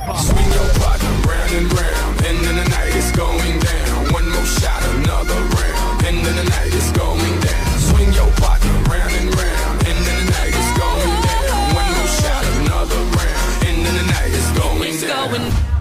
Swing your partner round and round. End of the night is going down. One more shot, another round. End of the night is going down. Swing your partner round and round. End of the night is going down. One more shot, another round. End of the night is going it's down.